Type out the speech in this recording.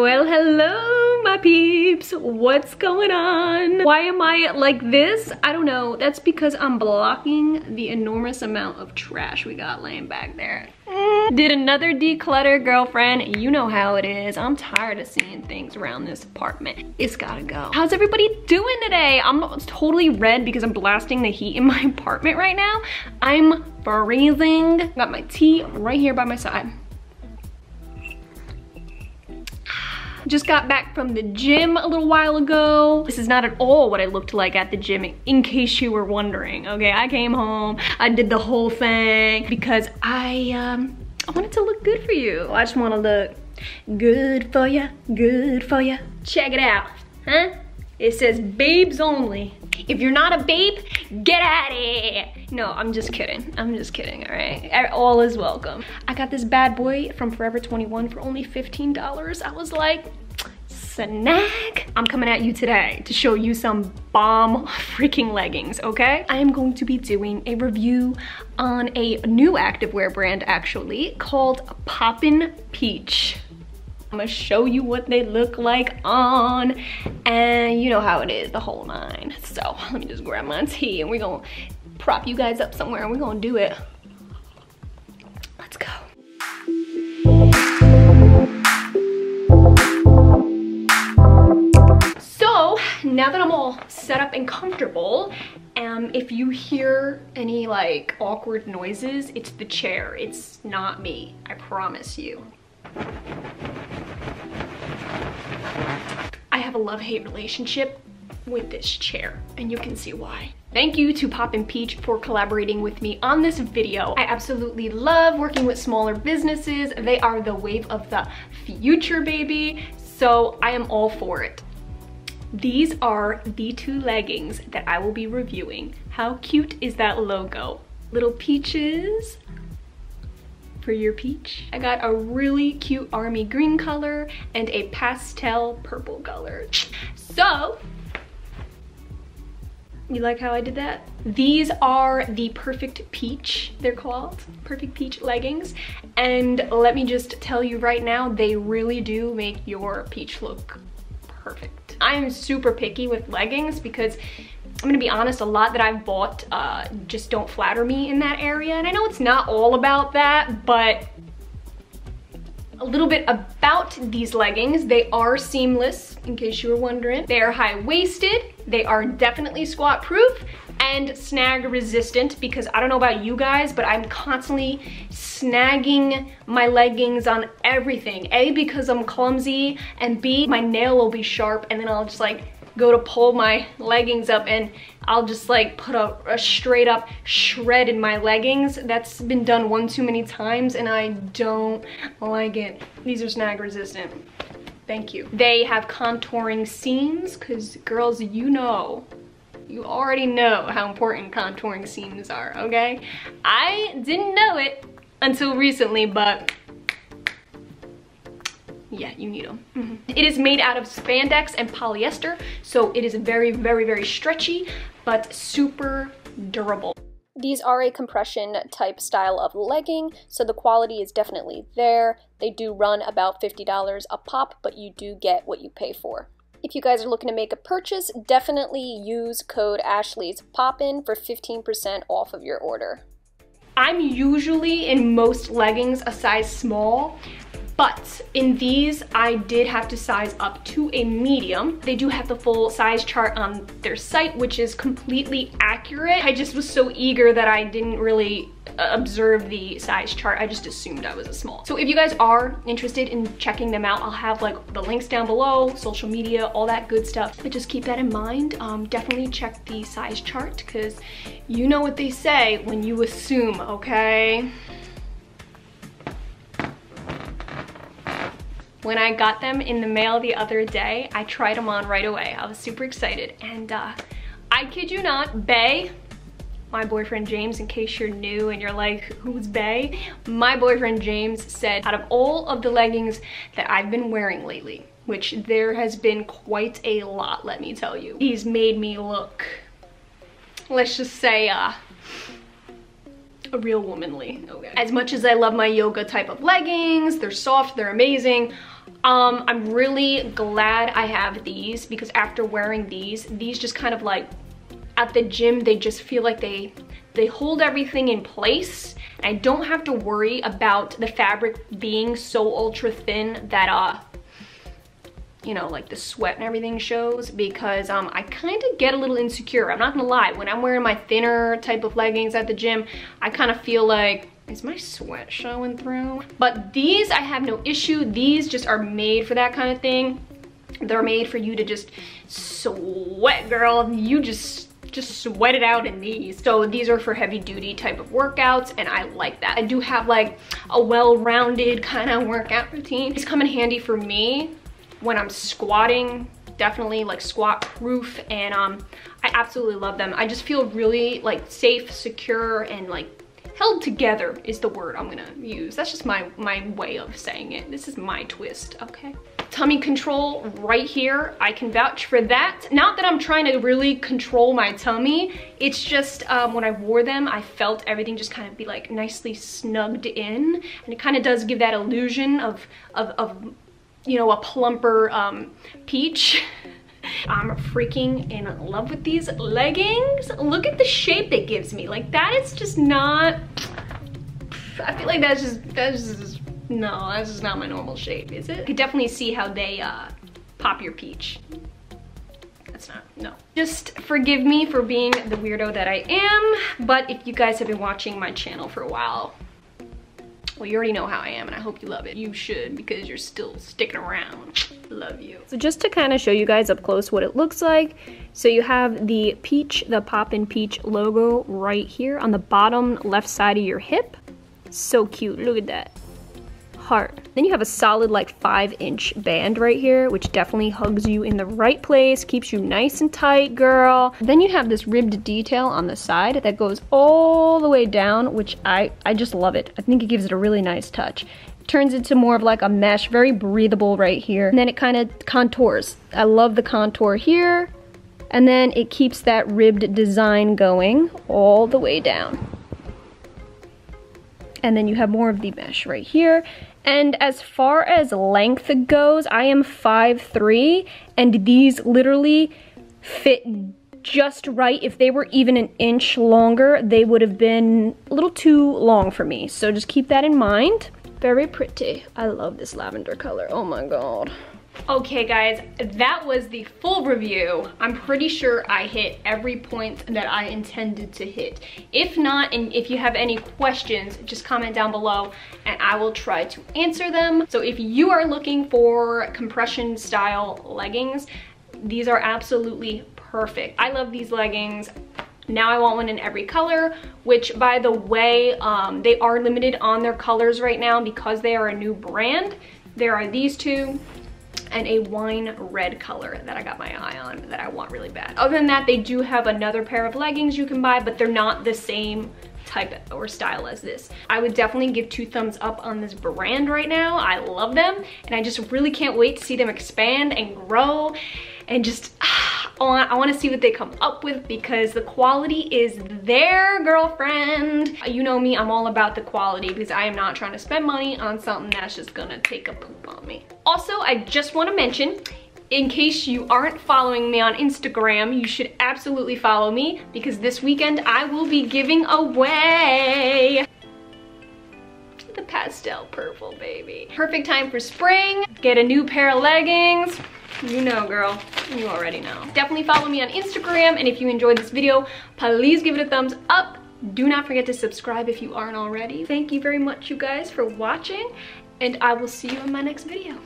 Well, hello, my peeps. What's going on? Why am I like this? I don't know. That's because I'm blocking the enormous amount of trash we got laying back there. Mm. Did another declutter, girlfriend. You know how it is. I'm tired of seeing things around this apartment. It's gotta go. How's everybody doing today? I'm totally red because I'm blasting the heat in my apartment right now. I'm freezing. Got my tea right here by my side. Just got back from the gym a little while ago. This is not at all what I looked like at the gym, in case you were wondering, okay? I came home, I did the whole thing because I, um, I wanted to look good for you. I just wanna look good for ya, good for ya. Check it out, huh? It says babes only. If you're not a babe, get at it. No, I'm just kidding. I'm just kidding, all right? All is welcome. I got this bad boy from Forever 21 for only $15. I was like, snag. I'm coming at you today to show you some bomb freaking leggings, okay? I am going to be doing a review on a new activewear brand actually called Popin' Peach. I'm gonna show you what they look like on and you know how it is, the whole nine. So let me just grab my tea and we're gonna prop you guys up somewhere and we're gonna do it. Now that I'm all set up and comfortable, um, if you hear any like awkward noises, it's the chair. It's not me, I promise you. I have a love-hate relationship with this chair and you can see why. Thank you to Popin' Peach for collaborating with me on this video. I absolutely love working with smaller businesses. They are the wave of the future, baby. So I am all for it. These are the two leggings that I will be reviewing. How cute is that logo? Little peaches for your peach. I got a really cute army green color and a pastel purple color. So, you like how I did that? These are the Perfect Peach, they're called. Perfect Peach leggings. And let me just tell you right now, they really do make your peach look perfect. I'm super picky with leggings because I'm gonna be honest, a lot that I've bought uh, just don't flatter me in that area. And I know it's not all about that, but a little bit about these leggings. They are seamless, in case you were wondering. They are high-waisted. They are definitely squat-proof and snag resistant because I don't know about you guys, but I'm constantly snagging my leggings on everything. A, because I'm clumsy, and B, my nail will be sharp and then I'll just like go to pull my leggings up and I'll just like put a, a, straight up shred in my leggings. That's been done one too many times and I don't like it. These are snag resistant. Thank you. They have contouring seams because girls, you know, you already know how important contouring seams are, okay? I didn't know it until recently, but yeah, you need them. Mm -hmm. It is made out of spandex and polyester, so it is very, very, very stretchy, but super durable. These are a compression type style of legging, so the quality is definitely there. They do run about $50 a pop, but you do get what you pay for. If you guys are looking to make a purchase, definitely use code Ashley's Popin for 15% off of your order. I'm usually in most leggings a size small, but in these, I did have to size up to a medium. They do have the full size chart on their site, which is completely accurate. I just was so eager that I didn't really uh, observe the size chart. I just assumed I was a small. So if you guys are interested in checking them out, I'll have like the links down below, social media, all that good stuff. But just keep that in mind. Um, definitely check the size chart because you know what they say when you assume, okay? When I got them in the mail the other day, I tried them on right away. I was super excited. And uh, I kid you not, Bay, my boyfriend James, in case you're new and you're like, who's Bay? My boyfriend James said, out of all of the leggings that I've been wearing lately, which there has been quite a lot, let me tell you, he's made me look, let's just say, uh, a real womanly. Okay. As much as I love my yoga type of leggings, they're soft, they're amazing, Um, I'm really glad I have these because after wearing these, these just kind of like at the gym, they just feel like they they hold everything in place. I don't have to worry about the fabric being so ultra thin that uh you know, like the sweat and everything shows because um, I kind of get a little insecure. I'm not gonna lie, when I'm wearing my thinner type of leggings at the gym, I kind of feel like, is my sweat showing through? But these, I have no issue. These just are made for that kind of thing. They're made for you to just sweat, girl. You just just sweat it out in these. So these are for heavy duty type of workouts and I like that. I do have like a well-rounded kind of workout routine. These come in handy for me when I'm squatting, definitely like squat proof and um, I absolutely love them. I just feel really like safe, secure and like held together is the word I'm gonna use. That's just my, my way of saying it. This is my twist, okay? Tummy control right here, I can vouch for that. Not that I'm trying to really control my tummy, it's just um, when I wore them, I felt everything just kind of be like nicely snugged in. And it kind of does give that illusion of, of, of you know, a plumper um, peach. I'm freaking in love with these leggings. Look at the shape it gives me. Like that is just not, I feel like that's just, that's just, no, that's just not my normal shape, is it? You could definitely see how they uh, pop your peach. That's not, no. Just forgive me for being the weirdo that I am, but if you guys have been watching my channel for a while, well, you already know how I am and I hope you love it. You should because you're still sticking around. Love you. So just to kind of show you guys up close what it looks like. So you have the peach, the Popin' Peach logo right here on the bottom left side of your hip. So cute, look at that Then you have a solid like five inch band right here, which definitely hugs you in the right place, keeps you nice and tight, girl. Then you have this ribbed detail on the side that goes all the way down, which I, I just love it. I think it gives it a really nice touch turns into more of like a mesh, very breathable right here. And then it kind of contours. I love the contour here. And then it keeps that ribbed design going all the way down. And then you have more of the mesh right here. And as far as length goes, I am 5'3", and these literally fit just right. If they were even an inch longer, they would have been a little too long for me. So just keep that in mind. Very pretty. I love this lavender color. Oh my god. Okay guys, that was the full review. I'm pretty sure I hit every point that I intended to hit. If not, and if you have any questions, just comment down below and I will try to answer them. So if you are looking for compression style leggings, these are absolutely perfect. I love these leggings. Now I want one in every color, which by the way, um, they are limited on their colors right now because they are a new brand. There are these two, and a wine red color that I got my eye on that I want really bad. Other than that, they do have another pair of leggings you can buy, but they're not the same type or style as this. I would definitely give two thumbs up on this brand right now. I love them and I just really can't wait to see them expand and grow and just Oh, I want to see what they come up with because the quality is there, girlfriend. You know me, I'm all about the quality because I am not trying to spend money on something that's just gonna take a poop on me. Also, I just want to mention, in case you aren't following me on Instagram, you should absolutely follow me because this weekend I will be giving away the pastel purple baby. Perfect time for spring, get a new pair of leggings, you know, girl. You already know. Definitely follow me on Instagram. And if you enjoyed this video, please give it a thumbs up. Do not forget to subscribe if you aren't already. Thank you very much, you guys, for watching. And I will see you in my next video.